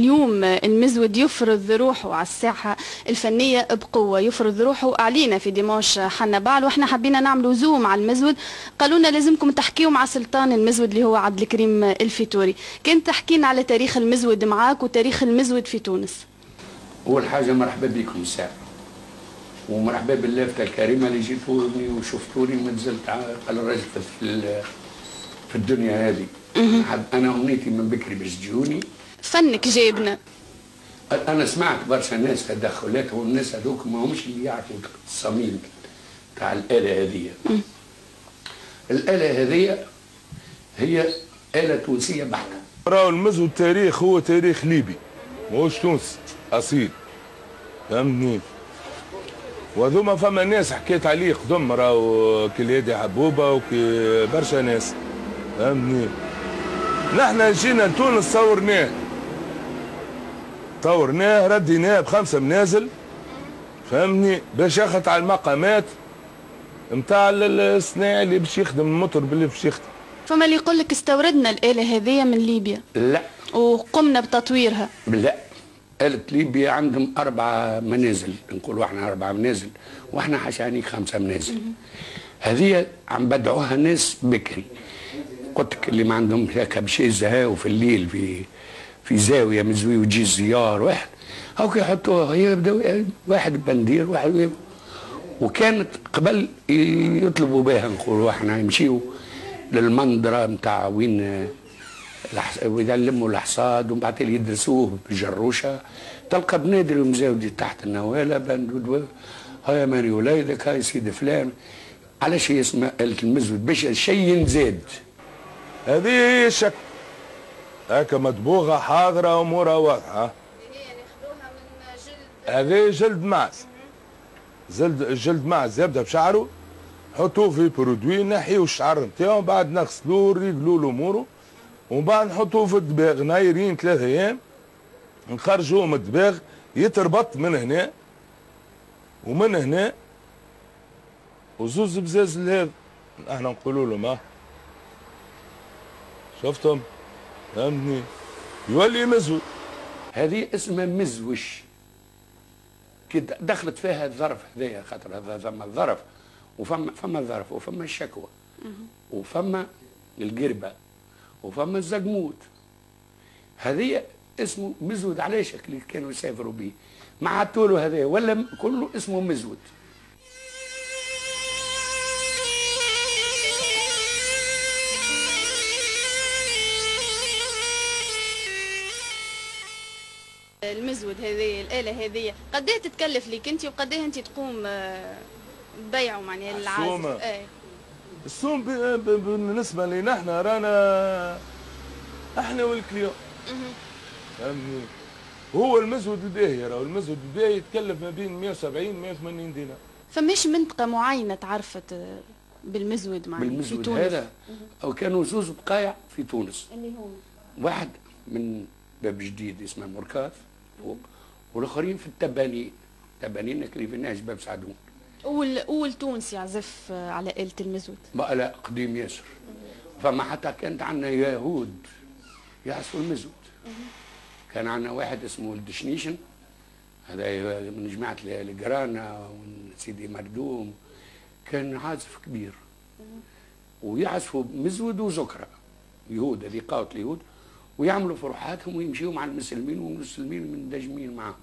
اليوم المزود يفرض روحه على الساحة الفنية بقوة يفرض روحه علينا في ديماش حنا بعل وإحنا حبينا نعملوا zoom على المزود. قالوا لنا لازمكم تحكيوا مع سلطان المزود اللي هو عبد الكريم الفيتوري. كنت تحكينا على تاريخ المزود معاك وتاريخ المزود في تونس. أول حاجة مرحبا بكم ساعة. ومرحبا باللافته الكريمة اللي جيتوني وشفتوني ما زلت على الرجل في في الدنيا هذه. أنا أمنيتي من بكري باش تجوني فنك جايبنا. أنا سمعت برشا ناس تدخلات والناس هذوك ما همش اللي يعرفوا الصميم تاع الآلة هذه الآلة هذه هي آلة تونسية بحتة. راهو المزو التاريخ هو تاريخ ليبي ماهوش تونسي أصيل. فهمتني؟ وذوما فما ناس حكيت عليه قدم راهو كالهادي حبوبة وكي برشا ناس. فهمتني؟ نحن جينا لتونس صورناه. طورناه رديناه بخمسة منازل. فهمني؟ باش ياخذ على المقامات نتاع الصناعي اللي باش يخدم المطرب اللي باش يخدم. فما اللي يقول لك استوردنا الآلة هذية من ليبيا. لا. وقمنا بتطويرها. لا. آلة ليبيا عندهم أربعة منازل. نقولوا إحنا أربعة منازل وإحنا حشاني خمسة منازل. هذه عم بدعوها ناس بكري قلت لك اللي ما عندهم هيك بشي يزهاو في الليل في في زاوية مزوي ويجي الزيار واحد. هاك يحطوها يبداو واحد بندير واحد وكانت قبل يطلبوا بها نقولوا إحنا يمشيوا للمندرة نتاع وين يلموا الحصاد ومن بعد يدرسوه بالجروشه تلقى بنادر مزاودي تحت النواله بندود هاي ماري وليدك هاي سيد فلان. علاش هي اسمها المزود؟ باش الشيء ينزاد. هذه الشك. هكا مدبوغة حاضرة أمورها واضحة هذه جلد معز جلد جلد معز يبدأ بشعره نحطوه في برودوي نحيو الشعر نتاعو بعد نغسلوه نريقلو الامورو ومن بعد نحطوه في الدباغ نايرين ثلاثة أيام نخرجوه من الدباغ يتربط من هنا ومن هنا وزوز بزاز هذا إحنا نقولوا له ما شفتم فهمتني يولي مزوي هذه اسمها مزوش. كي دخلت فيها الظرف هذايا خاطر هذا ثم الظرف وفما فما الظرف وفما الشكوى وفما القربة وفما الزقموت. هذه اسمه مزود علاش اللي كانوا يسافروا به مع الطول هذا ولا كله اسمه مزود. المزود هذه الآلة هذه. قد إيه تتكلف لك أنت وقد إيه أنت تقوم ببيعه معناها للعازف إيه السوم بالنسبة لنا إحنا رانا إحنا وال client فهمني هو المزود الباهي راهو المزود الباهي يتكلف ما بين 170 180 دينار. فماش منطقة معينة تعرفت بالمزود معناها بالمزود في تونس. هذا أو كانوا زوز بقايع في تونس. اللي هو. واحد من باب جديد اسمه مركاث فوق والآخرين في التبانين. في النهج باب سعدون. اول أول تونسي يعزف على آلة المزود. بقى لا قديم ياسر. فما حتى كانت عندنا يهود يعزفوا المزود. كان عندنا واحد اسمه الدشنيشن هذا من جماعة الجرانا وسيدي مردوم. كان عازف كبير. ويعزفوا مزود وزكرة. يهود هذه قاوة اليهود. ويعملوا فرحاتهم ويمشيوا مع المسلمين والمسلمين مندجمين معهم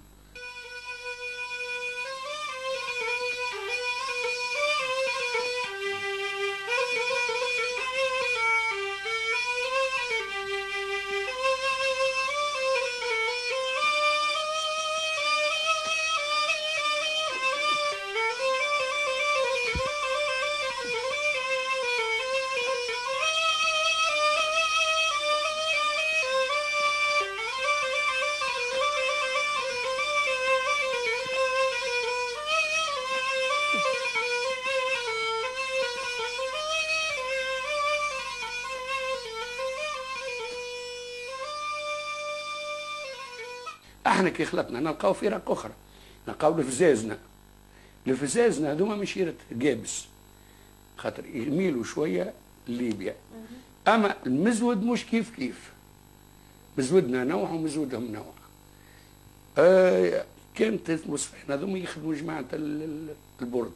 إحنا كي خلطنا نلقاو فرق أخرى. نلقاو الفزازنا الفزازنا هذوما مشيرة جابس خاطر يميلوا شوية لليبيا. أما المزود مش كيف كيف. مزودنا نوع ومزودهم نوع. آه كانت المصفين هذوما يخدموا ال- البرد.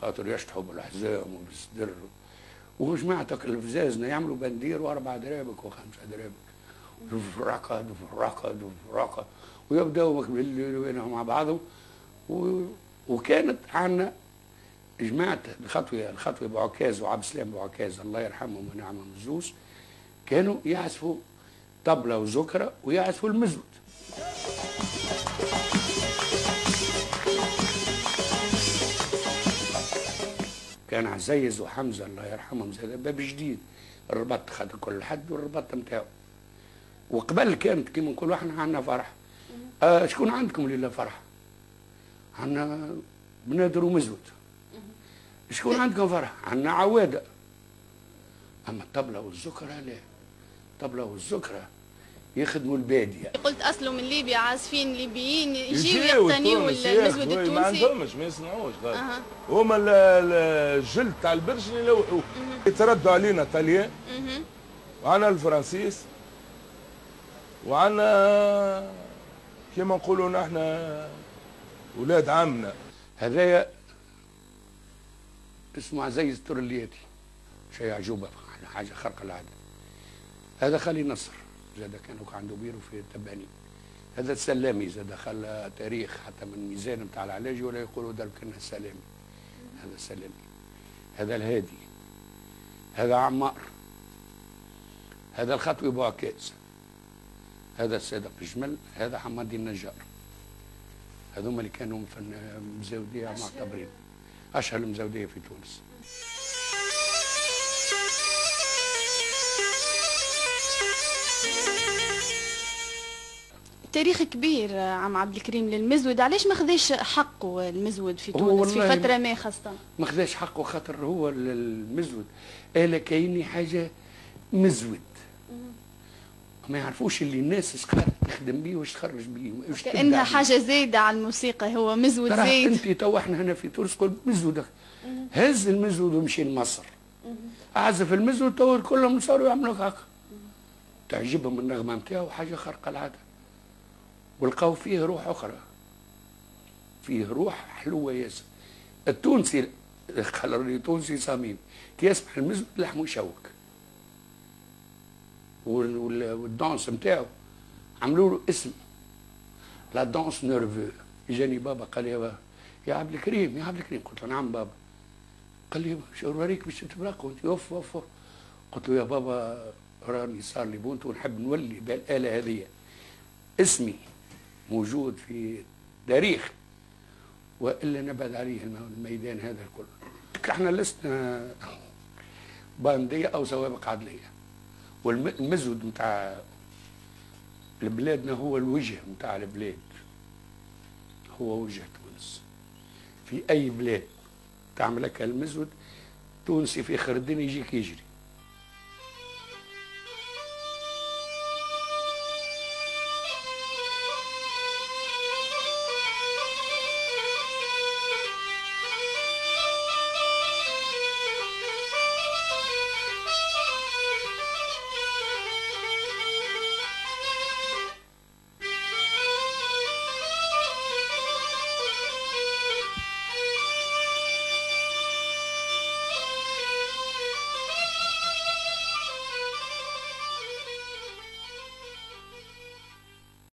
خاطر يشطحوا بالحزام وبالصدر وجماعتك الفزازنا يعملوا بندير وأربع درابك وخمسة درابك. الركض وفي الركض ويبدأوا بالليل بينهم مع بعضهم. و... وكانت عندنا جماعة الخطوة الخطوة ابو عكاز وعبد السلام ابو عكاز الله يرحمهم ونعمهم الزوز كانوا يعزفوا طبلة وزكرة ويعزفوا المزود. كان عزيز وحمزة الله يرحمهم زاد باب جديد. الرباط خد كل حد والرباط نتاعو وقبل كانت كيما نقولوا إحنا عندنا فرح. آه شكون عندكم ليله فرح؟ عندنا بنادر ومزود شكون عندكم فرح؟ عندنا عواده أما الطبلة والزكرة لا الطبلة والزكرة يخدموا البادية. قلت أصله من ليبيا عازفين ليبيين يجيو يقتنيوا المزود ياخذوا، ما التونسي. عندهمش ما يصنعوش غير. أها. هما ال- ال- الجلد تاع البرج اللي يلوحوه. يتردوا علينا طليان مهم. وعنا الفرنسيس وعنا كيما نقولوا نحن ولاد عمنا. هذايا اسمه عزيز ترلياتي شيء عجوبة حاجة خارقة العادة هذا خالي نصر. زاد كان عنده بيرو في تباني. هذا السلامي زاد خلى تاريخ حتى من ميزان بتاع العلاج ولا يقولوا درب كان السلامي. هذا السلامي. هذا الهادي. هذا عمار. هذا الخطوي ابو عكاز هذا الصادق جمل هذا حماد النجار. هذوما اللي كانوا فن مزودية معتبرين. أشهر المزودية في تونس. تاريخ كبير عم عبد الكريم للمزود. علاش ما خذاش حقه المزود في تونس؟ في فترة ما خاصة. ما خداش حقه خاطر هو ال- المزود قال كايني حاجة مزود. ما يعرفوش اللي الناس صغار تخدم بيه واش تخرج بيه واش كانها. حاجة زايدة على الموسيقى هو مزود زايد. انت تو إحنا هنا في تونس قول مزودك هز المزود ومشي لمصر. عزف المزود تو كلهم صاروا يعملوا هكا تعجبهم النغمة نتاعو حاجة خارقة العادة. ولقاو فيه روح أخرى. فيه روح حلوة ياسر. التونسي قال الرجل التونسي صميم كي يسمع المزود لحمه يشوك. والدانس نتاعو عملوا له اسم. لا دانس نيرفو جاني بابا قال لي يا عبد الكريم يا عبد الكريم. قلت له نعم بابا. قال لي شو أوريك؟ باش تتبرق وانت أوف أوف. قلت له يا بابا راني صار لي بونت ونحب نولي بالآلة هذه. اسمي موجود في تاريخ. وإلا نبعد عليه الم- الميدان هذا الكل. إحنا لسنا بانديه أو سوابق عدلية. والمزود نتاع بلادنا هو الوجه نتاع البلاد. هو وجه تونس. في أي بلاد تعمل لك المزود تونسي في الدنيا يجيك يجري.